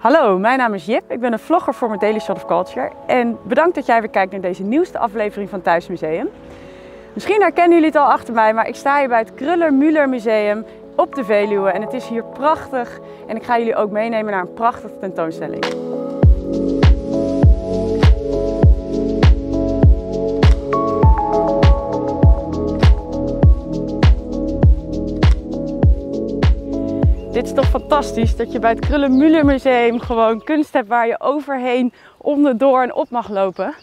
Hallo, mijn naam is Jip. Ik ben een vlogger voor mijn Daily Shot of Culture. En bedankt dat jij weer kijkt naar deze nieuwste aflevering van Thuismuseum. Misschien herkennen jullie het al achter mij, maar ik sta hier bij het Kruller-Müller Museum op de Veluwe. En het is hier prachtig. En ik ga jullie ook meenemen naar een prachtige tentoonstelling. Dit is toch fantastisch dat je bij het Krullenmüller Museum gewoon kunst hebt waar je overheen, onderdoor en op mag lopen.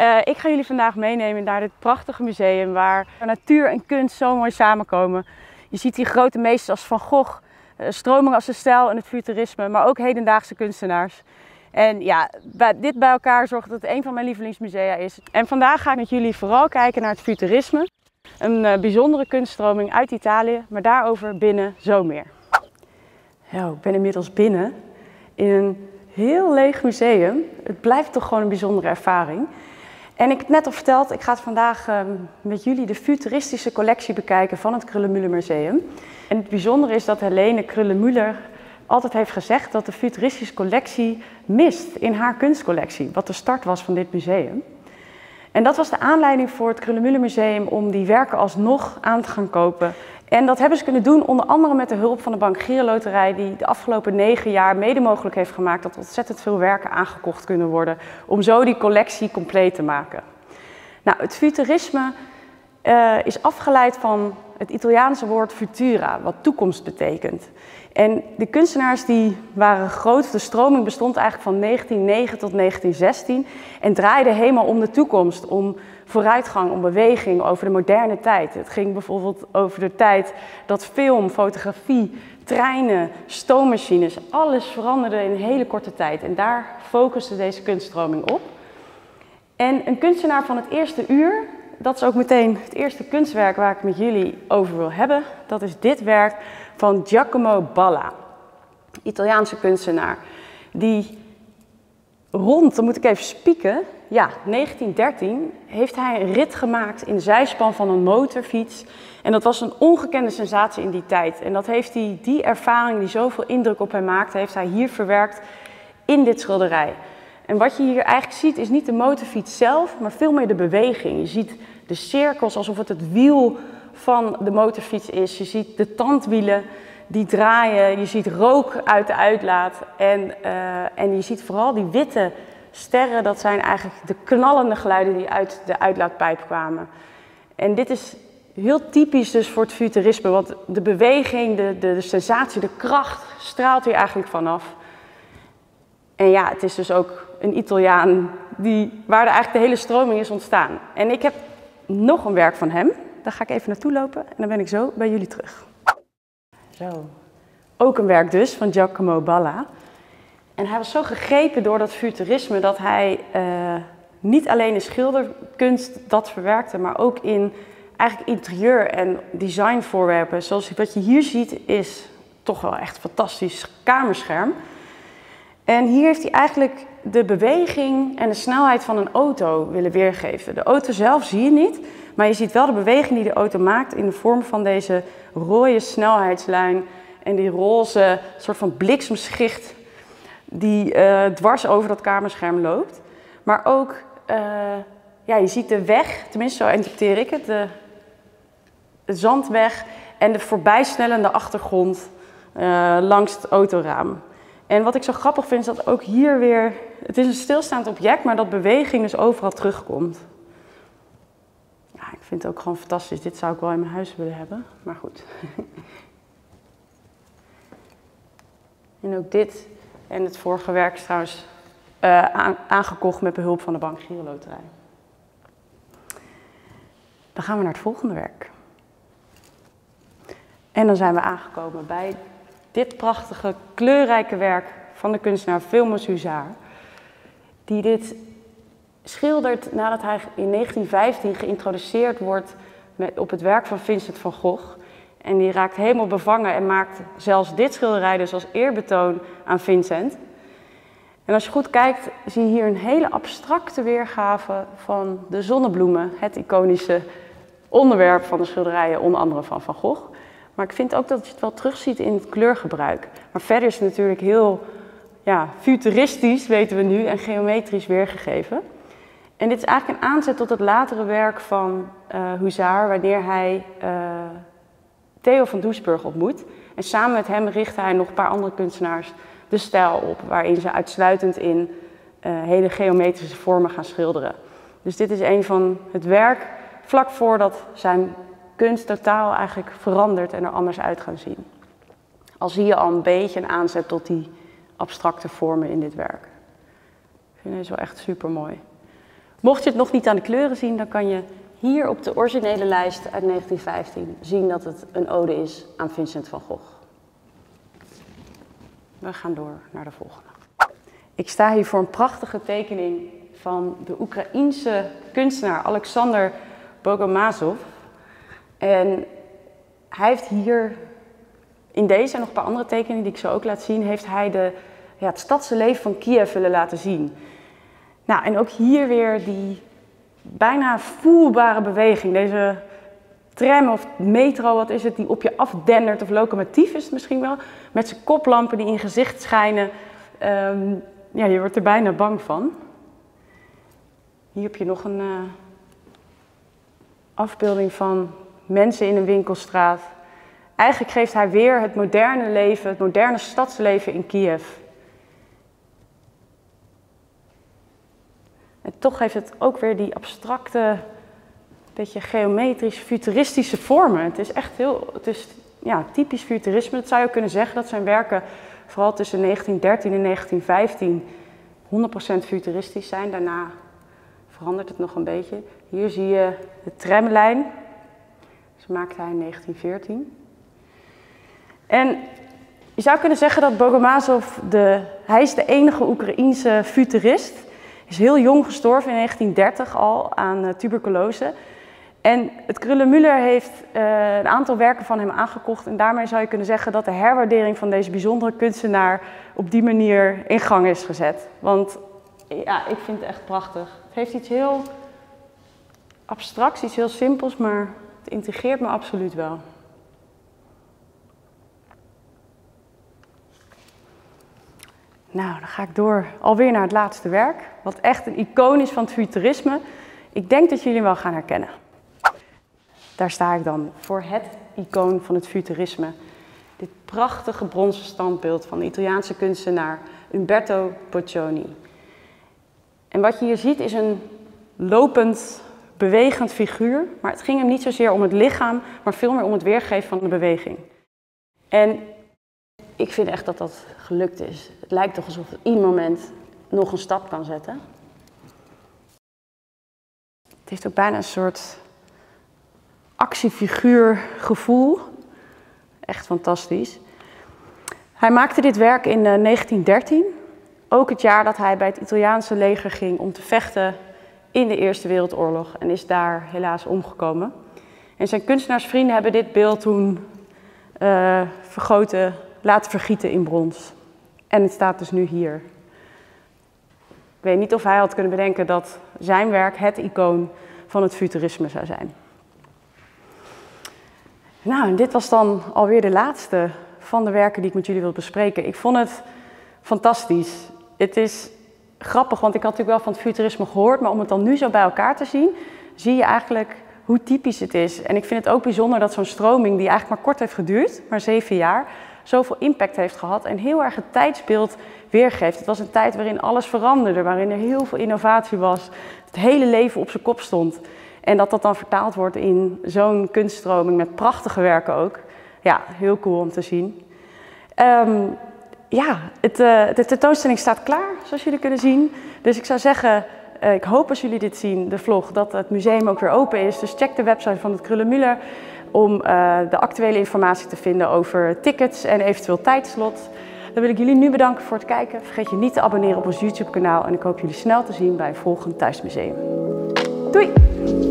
Uh, ik ga jullie vandaag meenemen naar dit prachtige museum waar natuur en kunst zo mooi samenkomen. Je ziet hier grote meesters als Van Gogh, uh, stromingen als de stijl en het futurisme, maar ook hedendaagse kunstenaars. En ja, dit bij elkaar zorgt dat het een van mijn lievelingsmusea is. En vandaag ga ik met jullie vooral kijken naar het futurisme. Een uh, bijzondere kunststroming uit Italië, maar daarover binnen zo meer. Ja, ik ben inmiddels binnen in een heel leeg museum. Het blijft toch gewoon een bijzondere ervaring. En ik heb net al verteld, ik ga vandaag uh, met jullie de futuristische collectie bekijken van het Krullenmüller Museum. En het bijzondere is dat Helene Krullenmüller altijd heeft gezegd dat de futuristische collectie mist in haar kunstcollectie, wat de start was van dit museum. En dat was de aanleiding voor het Krullenmüller Museum om die werken alsnog aan te gaan kopen en dat hebben ze kunnen doen onder andere met de hulp van de Bank Giro Loterij, die de afgelopen negen jaar mede mogelijk heeft gemaakt dat ontzettend veel werken aangekocht kunnen worden om zo die collectie compleet te maken. Nou, het futurisme uh, is afgeleid van het Italiaanse woord futura, wat toekomst betekent. En de kunstenaars die waren groot, de stroming bestond eigenlijk van 1909 tot 1916 en draaide helemaal om de toekomst, om vooruitgang, om beweging, over de moderne tijd. Het ging bijvoorbeeld over de tijd dat film, fotografie, treinen, stoommachines, alles veranderde in een hele korte tijd. En daar focuste deze kunststroming op. En een kunstenaar van het eerste uur, dat is ook meteen het eerste kunstwerk waar ik met jullie over wil hebben. Dat is dit werk van Giacomo Balla, Italiaanse kunstenaar. Die rond, dan moet ik even spieken, ja, 1913 heeft hij een rit gemaakt in de zijspan van een motorfiets. En dat was een ongekende sensatie in die tijd. En dat heeft hij, die ervaring die zoveel indruk op hem maakte, heeft hij hier verwerkt in dit schilderij. En wat je hier eigenlijk ziet is niet de motorfiets zelf, maar veel meer de beweging. Je ziet de cirkels alsof het het wiel van de motorfiets is. Je ziet de tandwielen die draaien. Je ziet rook uit de uitlaat. En, uh, en je ziet vooral die witte sterren. Dat zijn eigenlijk de knallende geluiden die uit de uitlaatpijp kwamen. En dit is heel typisch dus voor het futurisme. Want de beweging, de, de sensatie, de kracht straalt hier eigenlijk vanaf. En ja, het is dus ook een Italiaan die, waar de eigenlijk de hele stroming is ontstaan. En ik heb nog een werk van hem. Daar ga ik even naartoe lopen en dan ben ik zo bij jullie terug. Zo. Ook een werk dus van Giacomo Balla. En hij was zo gegrepen door dat futurisme dat hij uh, niet alleen in schilderkunst dat verwerkte, maar ook in eigenlijk interieur en designvoorwerpen. Zoals wat je hier ziet is toch wel echt een fantastisch kamerscherm. En hier heeft hij eigenlijk de beweging en de snelheid van een auto willen weergeven. De auto zelf zie je niet, maar je ziet wel de beweging die de auto maakt in de vorm van deze rode snelheidslijn en die roze soort van bliksemschicht die uh, dwars over dat kamerscherm loopt. Maar ook, uh, ja, je ziet de weg, tenminste zo interpreteer ik het, de, zandweg en de voorbijsnellende achtergrond uh, langs het autoraam. En wat ik zo grappig vind is dat ook hier weer, het is een stilstaand object, maar dat beweging dus overal terugkomt. Ja, ik vind het ook gewoon fantastisch. Dit zou ik wel in mijn huis willen hebben, maar goed. en ook dit en het vorige werk is trouwens uh, aangekocht met behulp van de Bank Giro Loterij. Dan gaan we naar het volgende werk. En dan zijn we aangekomen bij dit prachtige, kleurrijke werk van de kunstenaar Vilmos Huzaar. Die dit schildert nadat hij in 1915 geïntroduceerd wordt met, op het werk van Vincent van Gogh. En die raakt helemaal bevangen en maakt zelfs dit schilderij dus als eerbetoon aan Vincent. En als je goed kijkt, zie je hier een hele abstracte weergave van de zonnebloemen, het iconische onderwerp van de schilderijen, onder andere van Van Gogh. Maar ik vind ook dat je het wel terugziet in het kleurgebruik. Maar verder is het natuurlijk heel ja, futuristisch, weten we nu, en geometrisch weergegeven. En dit is eigenlijk een aanzet tot het latere werk van uh, wanneer hij uh, Theo van Doesburg ontmoet. En samen met hem richt hij nog een paar andere kunstenaars de stijl op, waarin ze uitsluitend in uh, hele geometrische vormen gaan schilderen. Dus dit is een van het werk vlak voordat zijn kunst totaal eigenlijk verandert en er anders uit gaan zien. Al zie je al een beetje een aanzet tot die abstracte vormen in dit werk. Ik vind deze wel echt super mooi. Mocht je het nog niet aan de kleuren zien, dan kan je hier op de originele lijst uit 1915 zien dat het een ode is aan Vincent van Gogh. We gaan door naar de volgende. Ik sta hier voor een prachtige tekening van de Oekraïense kunstenaar Alexander Bogomazov. En hij heeft hier in deze en nog een paar andere tekeningen die ik zo ook laat zien, heeft hij de, ja, het stadse leven van Kiev willen laten zien. Nou, en ook hier weer die bijna voelbare beweging. Deze tram of metro, wat is het, die op je afdendert, of locomotief is het misschien wel, met zijn koplampen die in gezicht schijnen. Um, ja, je wordt er bijna bang van. Hier heb je nog een uh, afbeelding van mensen in een winkelstraat. Eigenlijk geeft hij weer het moderne leven, het moderne stadsleven in Kiev. En toch heeft het ook weer die abstracte, beetje geometrisch, futuristische vormen. Het is echt heel, het is ja, typisch futurisme. Dat zou je kunnen zeggen dat zijn werken vooral tussen 1913 en 1915 100% futuristisch zijn. Daarna verandert het nog een beetje. Hier zie je de tramlijn. Dat maakte hij in 1914. En je zou kunnen zeggen dat Bogomazov, de, hij is de enige Oekraïense futurist. Hij is heel jong gestorven in 1930 al aan uh, tuberculose. En het Krullenmuller heeft uh, een aantal werken van hem aangekocht. En daarmee zou je kunnen zeggen dat de herwaardering van deze bijzondere kunstenaar op die manier in gang is gezet. Want ja, ik vind het echt prachtig. Het heeft iets heel abstracts, iets heel simpels, maar het integreert me absoluut wel. Nou, dan ga ik door alweer naar het laatste werk. Wat echt een icoon is van het futurisme. Ik denk dat jullie hem wel gaan herkennen. Daar sta ik dan voor het icoon van het futurisme. Dit prachtige bronzen standbeeld van de Italiaanse kunstenaar Umberto Boccioni. En wat je hier ziet is een lopend, bewegend figuur. Maar het ging hem niet zozeer om het lichaam, maar veel meer om het weergeven van de beweging. En ik vind echt dat dat gelukt is. Het lijkt toch alsof het ieder moment nog een stap kan zetten. Het heeft ook bijna een soort actiefiguurgevoel. Echt fantastisch. Hij maakte dit werk in 1913. Eh, ook het jaar dat hij bij het Italiaanse leger ging om te vechten in de Eerste Wereldoorlog. En is daar helaas omgekomen. En zijn kunstenaarsvrienden hebben dit beeld toen uh, vergoten laten vergieten in brons. En het staat dus nu hier. Ik weet niet of hij had kunnen bedenken dat zijn werk het icoon van het futurisme zou zijn. Nou, en dit was dan alweer de laatste van de werken die ik met jullie wil bespreken. Ik vond het fantastisch. Het is grappig, want ik had natuurlijk wel van het futurisme gehoord, maar om het dan nu zo bij elkaar te zien, zie je eigenlijk hoe typisch het is. En ik vind het ook bijzonder dat zo'n stroming, die eigenlijk maar kort heeft geduurd, maar zeven jaar, zoveel impact heeft gehad en heel erg het tijdsbeeld weergeeft. Het was een tijd waarin alles veranderde, waarin er heel veel innovatie was, het hele leven op zijn kop stond. En dat dat dan vertaald wordt in zo'n kunststroming met prachtige werken ook. Ja, heel cool om te zien. Um, ja, het, uh, de tentoonstelling staat klaar, zoals jullie kunnen zien. Dus ik zou zeggen, uh, ik hoop als jullie dit zien, de vlog, dat het museum ook weer open is. Dus check de website van het Krullenmuller om uh, de actuele informatie te vinden over tickets en eventueel tijdslot. Dan wil ik jullie nu bedanken voor het kijken. Vergeet je niet te abonneren op ons YouTube kanaal en ik hoop jullie snel te zien bij een volgend thuismuseum. Doei!